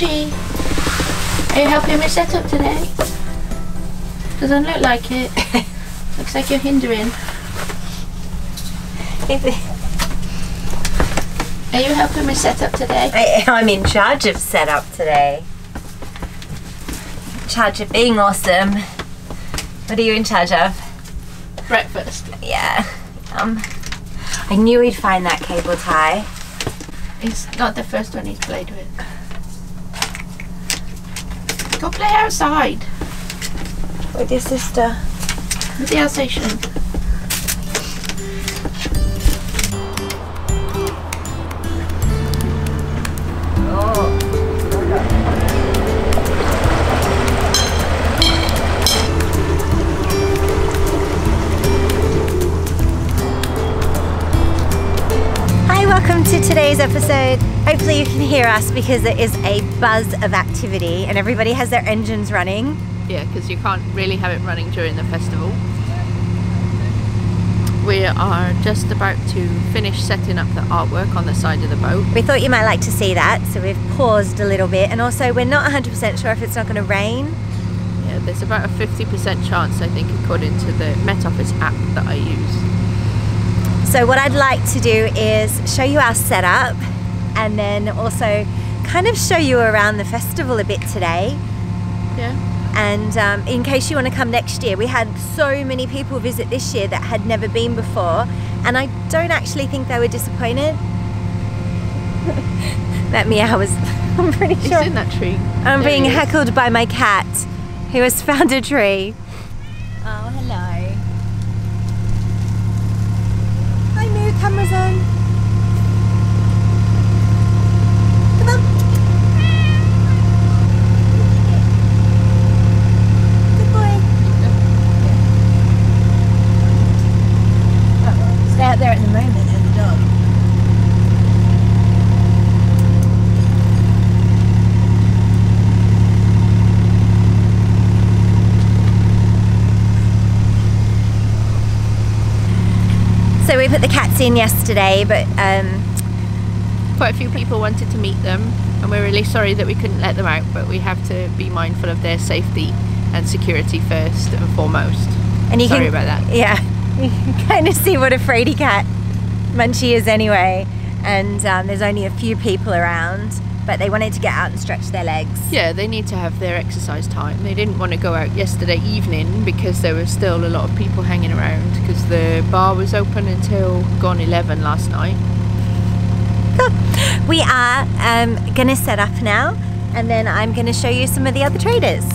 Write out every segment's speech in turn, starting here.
Are you helping me set up today? Doesn't look like it. Looks like you're hindering. Are you helping me set up today? I, I'm in charge of setup today. In charge of being awesome. What are you in charge of? Breakfast. Yeah. Um, I knew he'd find that cable tie. It's not the first one he's played with. Go play outside With your sister. with the Alsatian. Can hear us because it is a buzz of activity and everybody has their engines running. Yeah, because you can't really have it running during the festival. We are just about to finish setting up the artwork on the side of the boat. We thought you might like to see that, so we've paused a little bit. And also, we're not 100% sure if it's not going to rain. Yeah, there's about a 50% chance, I think, according to the Met Office app that I use. So, what I'd like to do is show you our setup and then also kind of show you around the festival a bit today. Yeah. And um, in case you want to come next year, we had so many people visit this year that had never been before, and I don't actually think they were disappointed. that meow was, I'm pretty He's sure. in that tree. I'm There being he heckled by my cat who has found a tree. Oh, hello. Hi, Moo, camera's on. Come on. Good boy. Stay out there at the moment and the dog. So we put the cats in yesterday, but um, Quite a few people wanted to meet them, and we're really sorry that we couldn't let them out, but we have to be mindful of their safety and security first and foremost. and you Sorry can about that. Yeah, you can kind of see what a fraidy cat Munchie is anyway. And um, there's only a few people around, but they wanted to get out and stretch their legs. Yeah, they need to have their exercise time. They didn't want to go out yesterday evening because there was still a lot of people hanging around because the bar was open until gone 11 last night. We are um, gonna set up now, and then I'm gonna show you some of the other traders.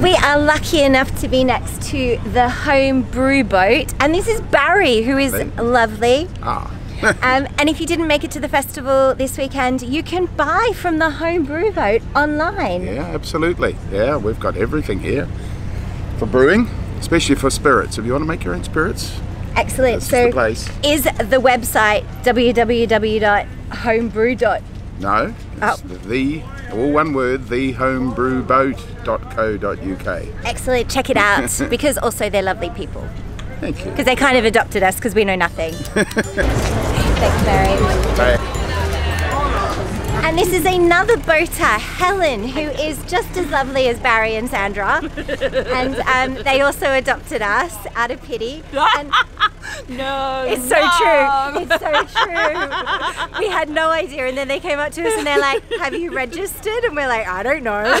We are lucky enough to be next to the home brew boat, and this is Barry, who is lovely. Ah, Um, and if you didn't make it to the festival this weekend, you can buy from the home brew boat online. yeah, absolutely. Yeah, we've got everything here for brewing, especially for spirits. If you want to make your own spirits, Excellent. this so, is the place. is the website www.homebrew. No, it's Oh. the all one word, thehomebrewboat.co.uk. Excellent. Check it out because also they're lovely people. Thank you. Because they kind of adopted us because we know nothing. Thanks, Barry. Bye. And this is another boater, Helen, who is just as lovely as Barry and Sandra. and um, they also adopted us out of pity. And No, it's so true. It's so true. We had no idea. And then they came up to us and they're like, Have you registered? And we're like, I don't know.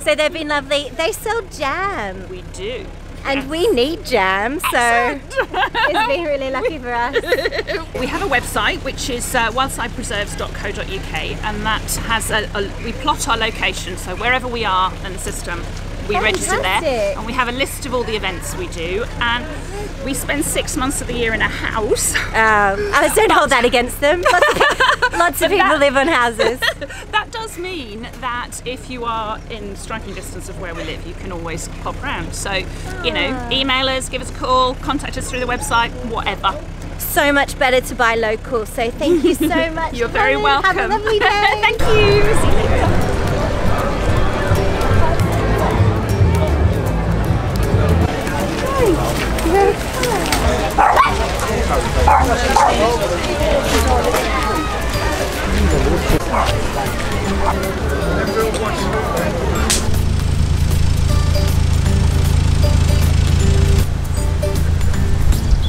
so they've been lovely. They sell jam. We do. And we need jam, so it's been really lucky for us. We have a website which is uh, wildsidepreserves.co.uk and that has a, a, we plot our location so wherever we are in the system we register there and we have a list of all the events we do and we spend six months of the year in a house Um, I don't hold that against them. Lots of, pe- lots of people live on houses. that does mean that if you are in striking distance of where we live you can always pop round so you know Ah. email us give us a call contact us through the website whatever So much better to buy local. So thank you so much. you're very welcome Have a lovely day. thank you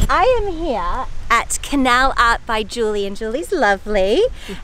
I am here at Canal Art by Julie, and Julie's lovely,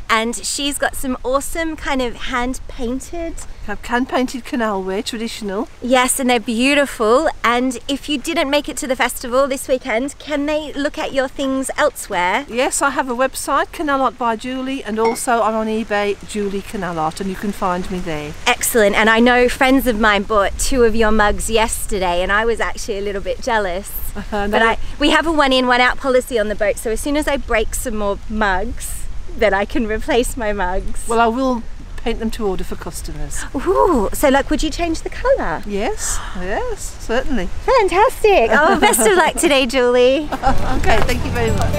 and she's got some awesome kind of hand painted. have hand painted canal ware, traditional. Yes, and they're beautiful. And if you didn't make it to the festival this weekend, can they look at your things elsewhere? Yes, I have a website, Canal Art by Julie, and also I'm on eBay, Julie Canal Art, and you can find me there. Excellent. And I know friends of mine bought two of your mugs yesterday, and I was actually a little bit jealous. Uh, But no- I, we have a one in, one out policy on the boat, so as soon as I break some more mugs, then I can replace my mugs. well, I will paint them to order for customers. Ooh, so like, would you change the colour? Yes, yes, certainly. Fantastic. Oh, best of luck today, Julie. Okay, thank you very much.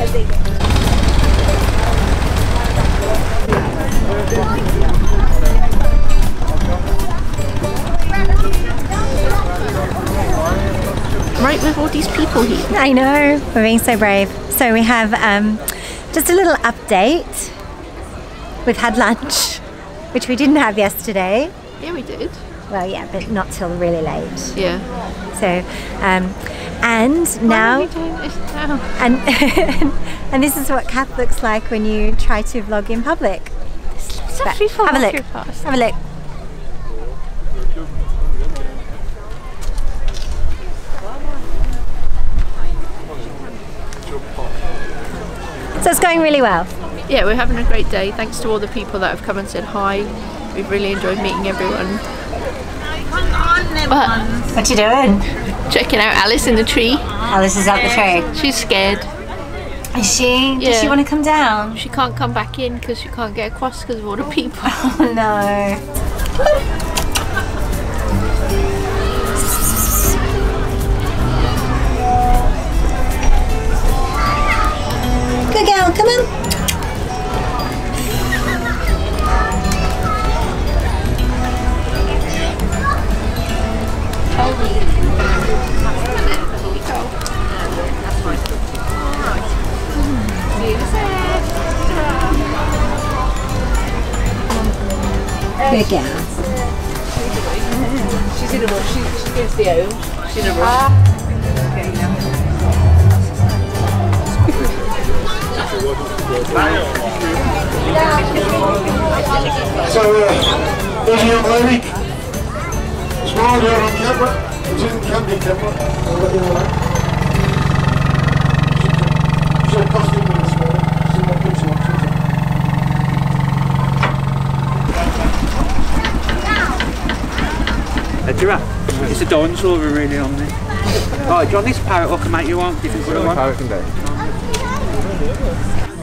Right with all these people here. I know, we're being so brave. So we have um, just a little update. We've had lunch, which we didn't have yesterday. Yeah, we did. Well, yeah, but not till really late. Yeah. So, um, and now, we doing this now? and and this is what Kath looks like when you try to vlog in public. Have a look. Have a look. So it's going really well. Yeah, we're having a great day. Thanks to all the people that have come and said hi. We've really enjoyed meeting everyone. But What are you doing? checking out Alice in the tree. Alice is up the tree. She's scared. Is she? Does she want to come down? She can't come back in because she can't get across because of all the people. Oh no. Good girl, come on. A giraffe. It's a dinosaur really on there. Right, John, this parrot will come out you want. If it's what I want.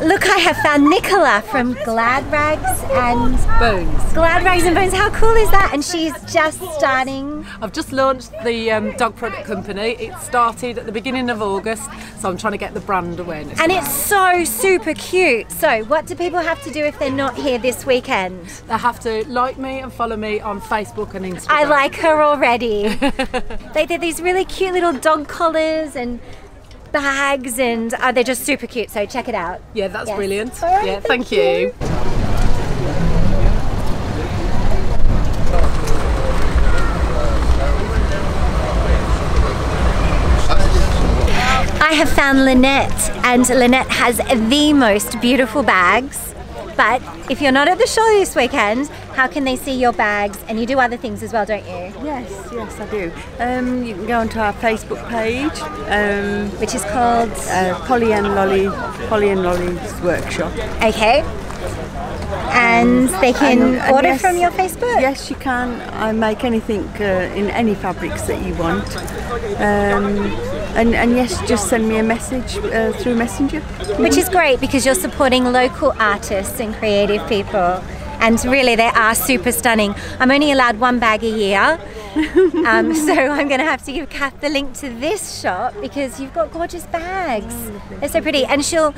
Look, I have found Nicola from Glad Rags and Bones. Glad Rags and Bones. How cool is that? And she's just starting. I've just launched the um, dog product company. It started at the beginning of August, so I'm trying to get the brand awareness. And it's so super cute. So, what do people have to do if they're not here this weekend? They have to like me and follow me on Facebook and Instagram. I like her already. they did these really cute little dog collars and bags, and uh, they're just super cute. So, check it out. Yeah, that's Yes. brilliant. Right, yeah, thank thank, you. I have found Lynette, and Lynette has the most beautiful bags. But if you're not at the show this weekend, how can they see your bags? And you do other things as well, don't you? Yes, yes, I do. Um, you can go onto our Facebook page, um, which is called uh, Polly and Lolly, Polly and Lolly's Workshop. Okay. And they can And- and order yes- from your Facebook? Yes, you can. I make anything uh, in any fabrics that you want. Um, and, and yes, just send me a message uh, through Messenger. Which is great because you're supporting local artists and creative people. And really, they are super stunning. I'm only allowed one bag a year. um, so I'm going to have to give Kath the link to this shop because you've got gorgeous bags. They're so pretty. And she'll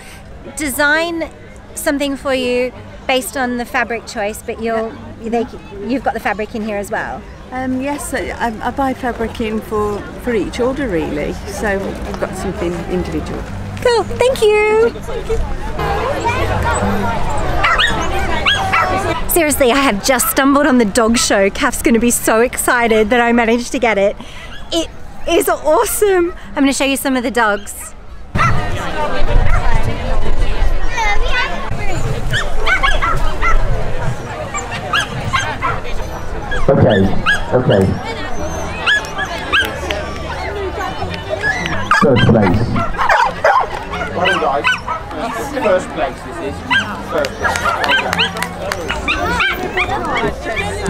design something for you based on the fabric choice, but you'll they, you've got the fabric in here as well. Um, yes, I, I buy fabric in for, for each order really, so I've got something individual. Cool, thank you. Seriously, I have just stumbled on the dog show. Kath's going to be so excited that I managed to get it. It is awesome. I'm going to show you some of the dogs. Okay, okay. First place. Well done, guys. First place, this is. First place.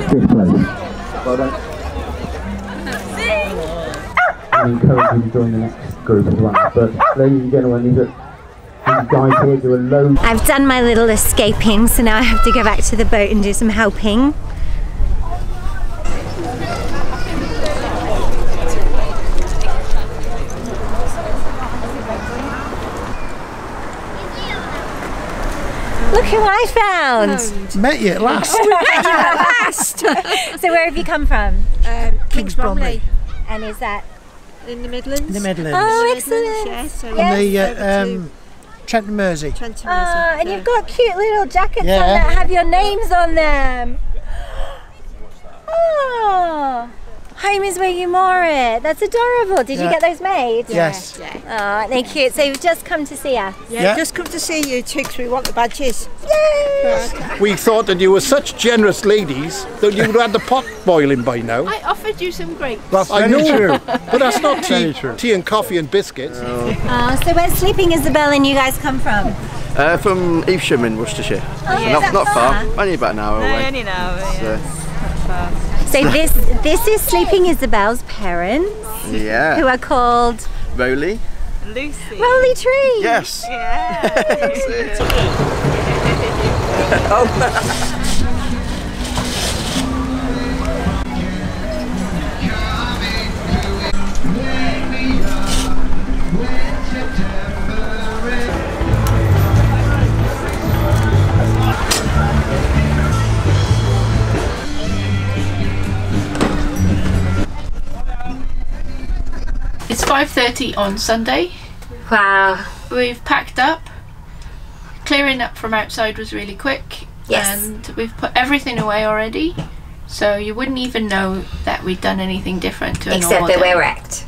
Fifth place. Well done. I encourage you to join the next group as well. But ladies and gentlemen, these are these guys here do a load. I've done my little escaping, so now I have to go back to the boat and do some helping. Look who I found! Met you at last. Oh, we met you at last! so where have you come from? Um, Kings Bromley. And is that? In the Midlands. In The Midlands. Oh, excellent! Yes. so On Yes. the uh, um, Trent and Mersey. Trenton Ah, and you've got cute little jackets on that have your names on them. Oh, home is where you moor it. That's adorable. Did you get those made? Yes. Oh, they're cute. So you've just come to see us. Yeah, Yeah. just come to see you, chicks. We want the badges. Yay! We thought that you were such generous ladies that you would have had the pot boiling by now. I offered you some grapes. That's I know, true. but that's not tea, true. tea and coffee and biscuits. Oh, so where's Sleeping Isabel and you guys come from? Uh, from Evesham in Worcestershire. Oh, is not not far. far? only about an hour away. only now. So, So this this is Sleeping Isabel's parents, yeah. who are called Rowley. Lucy. Rolly Tree. Yes. That's it. Oh, 5.30 on Sunday. Wow. We've packed up. Clearing up from outside was really quick. Yes. And we've put everything away already. So you wouldn't even know that we'd done anything different to a Except that we're wrecked.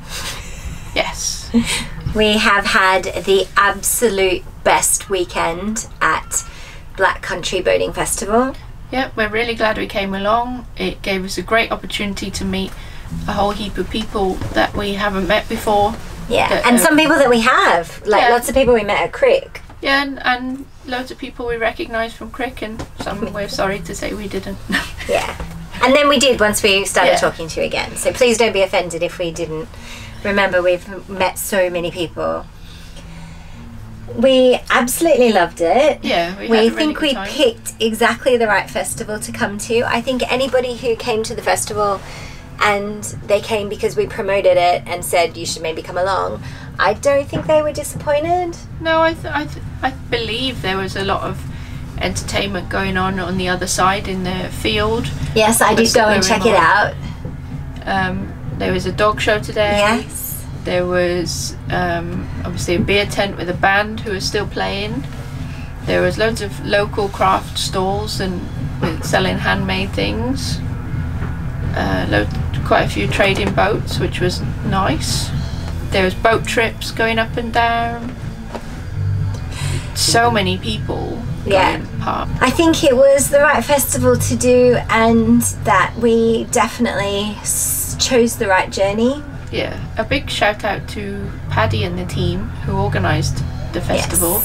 Yes. We have had the absolute best weekend at Black Country Boating Festival. Yep, we're really glad we came along. It gave us a great opportunity to meet a whole heap of people that we haven't met before. Yeah, That, and some um, people that we have, like Yeah. lots of people we met at Crick. Yeah, and, and loads of people we recognise from Crick, and some mm. we're sorry to say we didn't. Yeah. And then we did once we started Yeah. talking to you again. So please don't be offended if we didn't. Remember, we've met so many people. We absolutely loved it. Yeah, we we really think good we time. picked exactly the right festival to come to. I think anybody who came to the festival and they came because we promoted it and said you should maybe come along, I don't think they were disappointed. No, I, th- I, th- I believe there was a lot of entertainment going on on the other side in the field. Yes, I did go and were check it out. Um, there was a dog show today. Yes. There was um, obviously a beer tent with a band who was still playing. There was loads of local craft stalls and with selling handmade things. Uh, lo- quite a few trading boats, which was nice. There was boat trips going up and down. So many people Yeah. I think it was the right festival to do, and that we definitely s- chose the right journey. Yeah, a big shout out to Paddy and the team who organised the festival.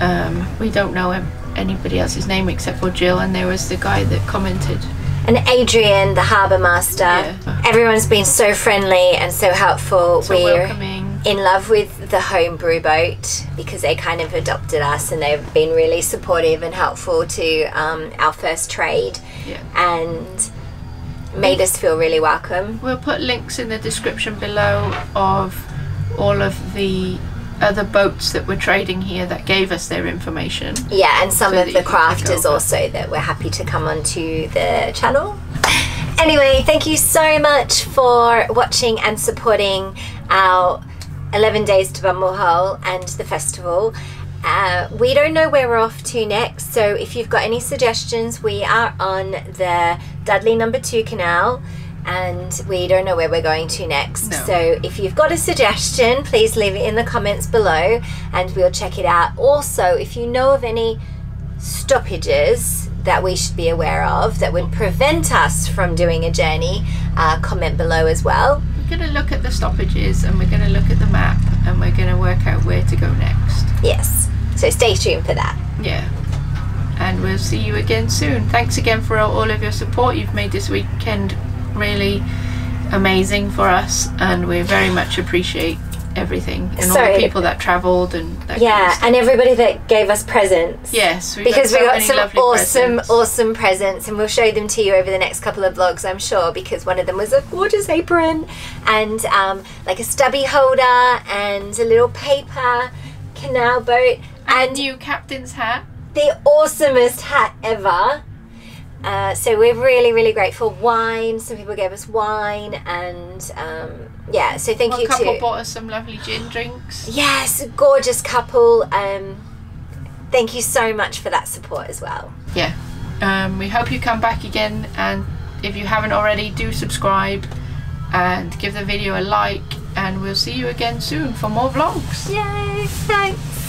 Um, we don't know anybody else's name except for Jill, and there was the guy that commented. And Adrian, the harbour master, everyone's been so friendly and so helpful. So We're welcoming. in love with the homebrew boat because they kind of adopted us and they've been really supportive and helpful to um, our first trade Yeah. and made us feel really welcome. We'll put links in the description below of all of the other boats that were trading here that gave us their information. Yeah, and some So of the crafters also that we're happy to come onto the channel. Anyway, thank you so much for watching and supporting our 11 Days to Bumblehole and the festival. Uh, we don't know where we're off to next, so if you've got any suggestions, we are on the Dudley number two canal and we don't know where we're going to next. No. So if you've got a suggestion, please leave it in the comments below and we'll check it out. Also, if you know of any stoppages that we should be aware of that would prevent us from doing a journey, uh, comment below as well. We're going to look at the stoppages and we're going to look at the map and we're going to work out where to go next. Yes, so stay tuned for that. Yeah. And we'll see you again soon. Thanks again for all all of your support. You've made this weekend really amazing for us and we very much appreciate everything and all the people that travelled and that kind of Yeah, and everybody that gave us presents. Yes, we because got so we got some awesome, presents. awesome presents, and we'll show them to you over the next couple of vlogs, I'm sure. Because one of them was a gorgeous apron, and um, like a stubby holder, and a little paper canal boat, and new captain's hat. The awesomest hat ever. Uh, so we're really, really grateful. Wine. Some people gave us wine, and um, yeah. So thank One you couple to bought us some lovely gin drinks. yes, a gorgeous couple. Um, thank you so much for that support as well. Yeah. Um, we hope you come back again and if you haven't already do subscribe and give the video a like and we'll see you again soon for more vlogs. Yay! Thanks.